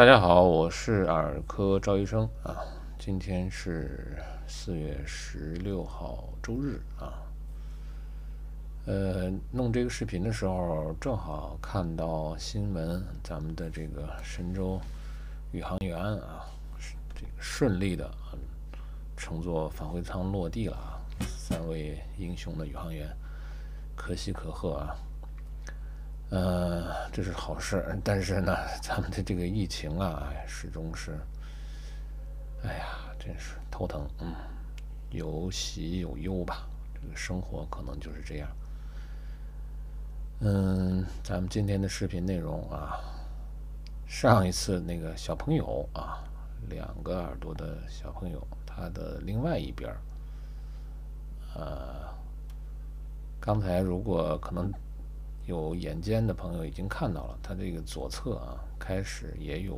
大家好，我是耳科赵医生啊。今天是四月十六号周日啊。呃，弄这个视频的时候，正好看到新闻，咱们的这个神舟宇航员啊，这个顺利的乘坐返回舱落地了啊。三位英雄的宇航员，可喜可贺啊。呃，这是好事，但是呢，咱们的这个疫情啊，始终是，哎呀，真是头疼。嗯，有喜有忧吧，这个生活可能就是这样。嗯，咱们今天的视频内容啊，上一次那个小朋友啊，两个耳朵的小朋友，他的另外一边呃，刚才如果可能。有眼尖的朋友已经看到了，他这个左侧啊，开始也有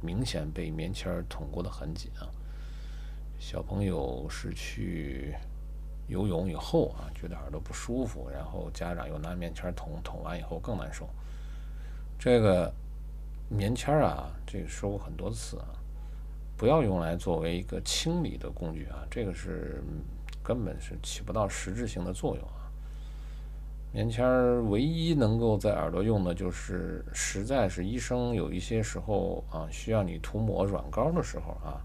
明显被棉签捅过的痕迹啊。小朋友是去游泳以后啊，觉得耳朵不舒服，然后家长又拿棉签捅，捅完以后更难受。这个棉签啊，这个说过很多次啊，不要用来作为一个清理的工具啊，这个是根本是起不到实质性的作用。棉签儿唯一能够在耳朵用的，就是实在是医生有一些时候啊，需要你涂抹软膏的时候啊，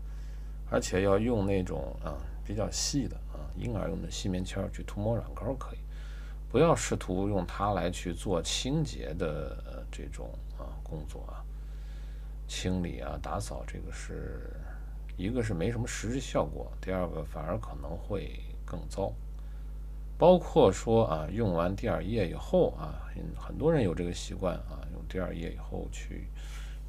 而且要用那种啊比较细的啊婴儿用的细棉签儿去涂抹软膏可以，不要试图用它来去做清洁的这种啊工作啊，清理啊打扫这个是一个是没什么实质效果，第二个反而可能会更糟。包括说啊，用完第二液以后啊，很多人有这个习惯啊，用第二液以后去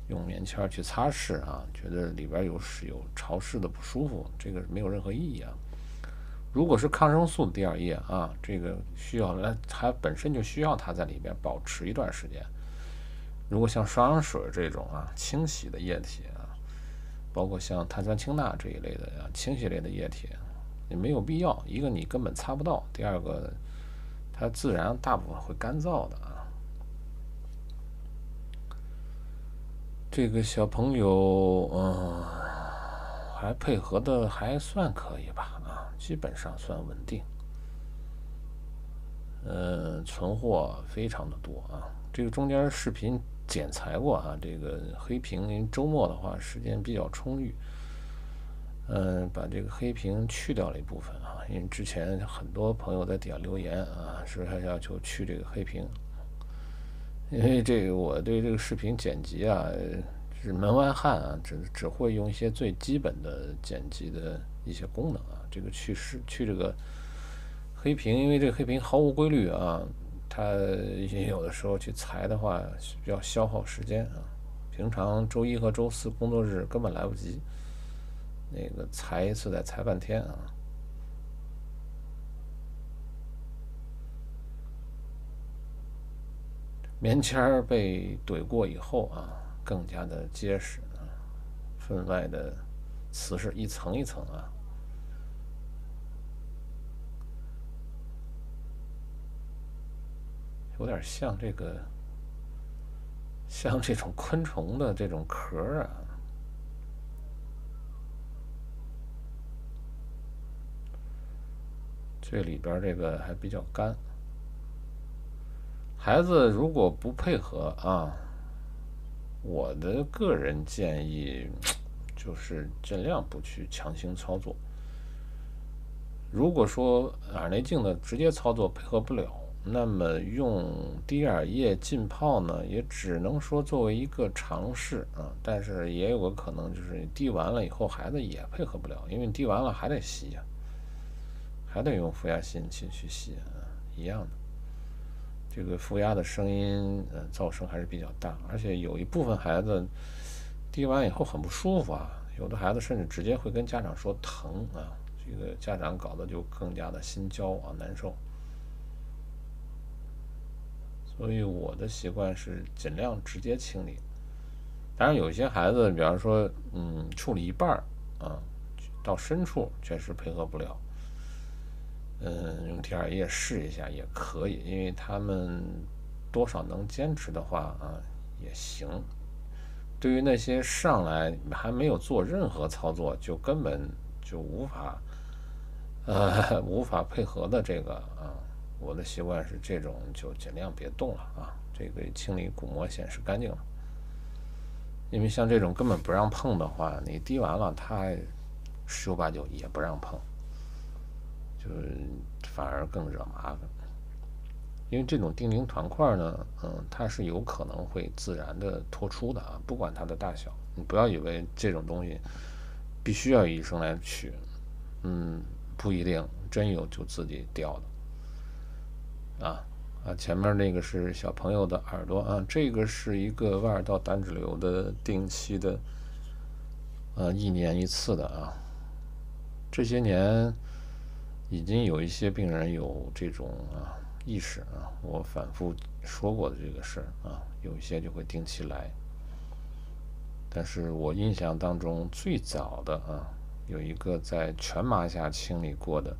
用棉签去擦拭啊，觉得里边有是有潮湿的不舒服，这个没有任何意义啊。如果是抗生素第二液啊，这个需要来它本身就需要它在里边保持一段时间。如果像双氧水这种啊清洗的液体啊，包括像碳酸氢钠这一类的啊清洗类的液体。也没有必要，一个你根本擦不到，第二个它自然大部分会干燥的啊。这个小朋友嗯，还配合的还算可以吧啊，基本上算稳定。嗯，存货非常的多啊。这个中间视频剪裁过啊，这个黑屏，因为周末的话时间比较充裕。嗯，把这个黑屏去掉了一部分啊，因为之前很多朋友在底下留言啊，说他要求去这个黑屏，因为这个我对这个视频剪辑啊是门外汉啊，只只会用一些最基本的剪辑的一些功能啊，这个去是去这个黑屏，因为这个黑屏毫无规律啊，它也有的时候去裁的话要消耗时间啊，平常周一和周四工作日根本来不及。那个裁一次得裁半天啊！棉签儿被怼过以后啊，更加的结实啊，分外的瓷实，一层一层啊，有点像这个，像这种昆虫的这种壳啊。这里边这个还比较干，孩子如果不配合啊，我的个人建议就是尽量不去强行操作。如果说耳内镜的直接操作配合不了，那么用滴耳液浸泡呢，也只能说作为一个尝试啊。但是也有个可能就是滴完了以后，孩子也配合不了，因为滴完了还得吸呀。还得用负压吸引器去吸啊，一样的。这个负压的声音，呃，噪声还是比较大，而且有一部分孩子滴完以后很不舒服啊，有的孩子甚至直接会跟家长说疼啊，这个家长搞得就更加的心焦啊，难受。所以我的习惯是尽量直接清理。当然，有些孩子，比方说，嗯，处理一半儿啊，到深处确实配合不了。嗯，用第二页试一下也可以，因为他们多少能坚持的话啊，也行。对于那些上来还没有做任何操作就根本就无法呃 无法配合的这个啊，我的习惯是这种就尽量别动了啊，这个清理鼓膜显示干净了。因为像这种根本不让碰的话，你滴完了，它十有八九也不让碰，就是反而更惹麻烦。因为这种定龄团块呢，嗯，它是有可能会自然的脱出的啊，不管它的大小，你不要以为这种东西必须要医生来取，嗯，不一定，真有就自己掉的，啊。啊，前面那个是小朋友的耳朵啊，这个是一个外耳道胆脂瘤的定期的，呃，一年一次的啊。这些年已经有一些病人有这种啊意识啊，我反复说过的这个事儿啊，有一些就会定期来。但是我印象当中最早的啊，有一个在全麻下清理过的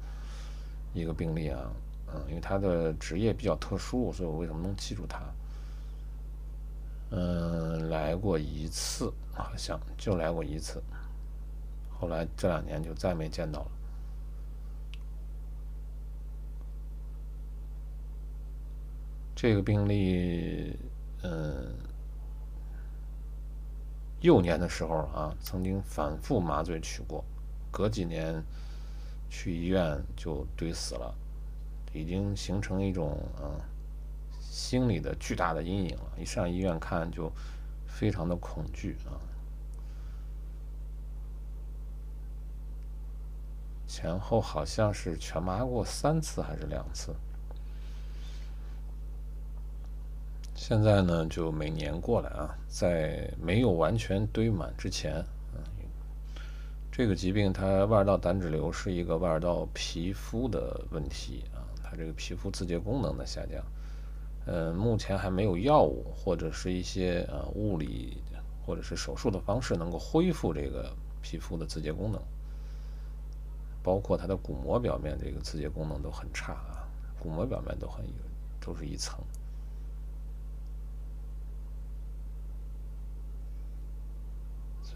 一个病例啊。嗯，因为他的职业比较特殊，所以我为什么能记住他？嗯，来过一次，好像就来过一次，后来这两年就再没见到了。这个病例，嗯，幼年的时候啊，曾经反复麻醉取过，隔几年去医院就怼死了。已经形成一种嗯心理的巨大的阴影了。一上医院看就非常的恐惧啊。前后好像是全麻过三次还是两次。现在呢，就每年过来啊，在没有完全堆满之前，嗯，这个疾病它外耳道胆脂瘤是一个外耳道皮肤的问题啊。它这个皮肤自洁功能的下降，呃，目前还没有药物或者是一些呃物理或者是手术的方式能够恢复这个皮肤的自洁功能，包括它的鼓膜表面这个自洁功能都很差啊，鼓膜表面都很都是一层。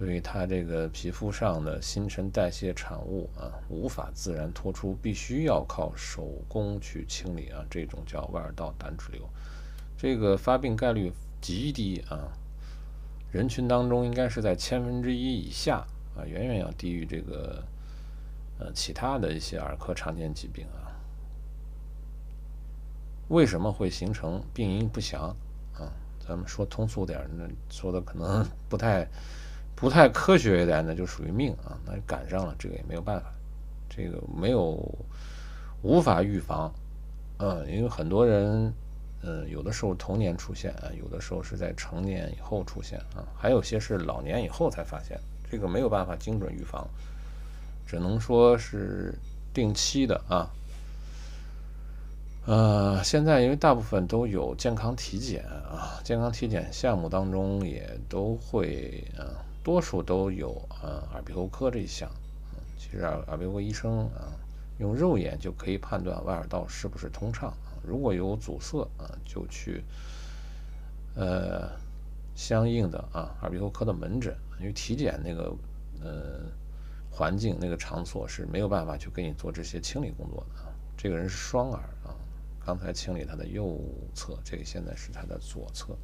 所以它这个皮肤上的新陈代谢产物啊，无法自然脱出，必须要靠手工去清理啊。这种叫外耳道胆脂瘤，这个发病概率极低啊，人群当中应该是在千分之一以下啊，远远要低于这个呃其他的一些儿科常见疾病啊。为什么会形成病因不详啊？咱们说通俗点，那说的可能 不太。不太科学一点的就属于命啊，那赶上了，这个也没有办法，这个没有无法预防，嗯，因为很多人，嗯，有的时候童年出现啊，有的时候是在成年以后出现啊，还有些是老年以后才发现，这个没有办法精准预防，只能说是定期的啊，呃，现在因为大部分都有健康体检啊，健康体检项目当中也都会啊。多数都有啊，耳鼻喉科这一项。其实耳耳鼻喉医生啊，用肉眼就可以判断外耳道是不是通畅。如果有阻塞啊，就去呃相应的啊耳鼻喉科的门诊。因为体检那个呃环境那个场所是没有办法去给你做这些清理工作的。这个人是双耳啊，刚才清理他的右侧，这个现在是他的左侧。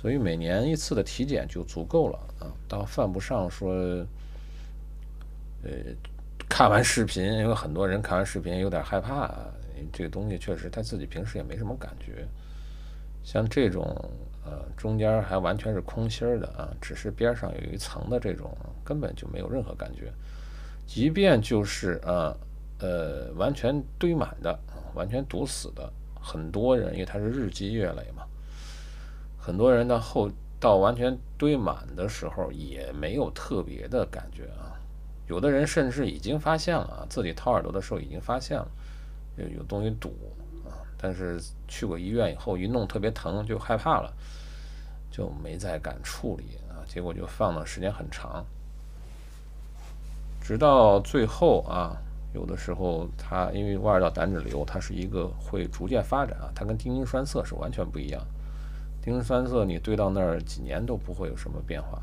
所以每年一次的体检就足够了啊，倒犯不上说，呃，看完视频，因为很多人看完视频有点害怕，这个东西确实他自己平时也没什么感觉。像这种呃中间还完全是空心的啊，只是边上有一层的这种，根本就没有任何感觉。即便就是呃呃完全堆满的，完全堵死的，很多人因为它是日积月累嘛。很多人到后到完全堆满的时候也没有特别的感觉啊，有的人甚至已经发现了啊，自己掏耳朵的时候已经发现了有有东西堵啊，但是去过医院以后一弄特别疼就害怕了，就没再敢处理啊，结果就放的时间很长，直到最后啊，有的时候它因为外耳道胆脂瘤它是一个会逐渐发展啊，它跟丁丁栓塞是完全不一样。丁羟栓塞你堆到那儿几年都不会有什么变化，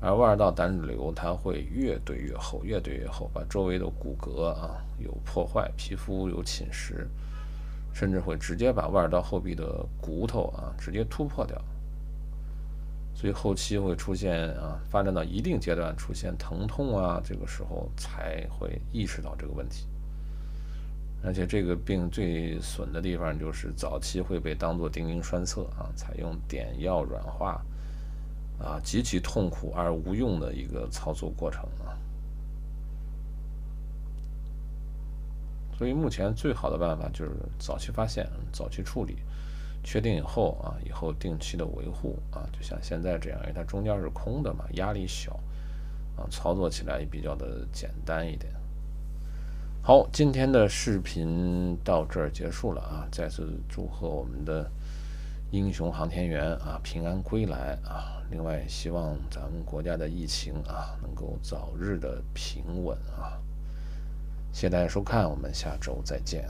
而外耳道胆脂瘤它会越堆越厚，越堆越厚，把周围的骨骼啊有破坏，皮肤有侵蚀，甚至会直接把外耳道后壁的骨头啊直接突破掉。所以后期会出现啊，发展到一定阶段出现疼痛啊，这个时候才会意识到这个问题。而且这个病最损的地方就是早期会被当做丁宁栓塞啊，采用点药软化啊，极其痛苦而无用的一个操作过程啊。所以目前最好的办法就是早期发现，早期处理。确定以后啊，以后定期的维护啊，就像现在这样，因为它中间是空的嘛，压力小啊，操作起来也比较的简单一点。好，今天的视频到这儿结束了啊，再次祝贺我们的英雄航天员啊平安归来啊！另外，希望咱们国家的疫情啊能够早日的平稳啊！谢谢大家收看，我们下周再见。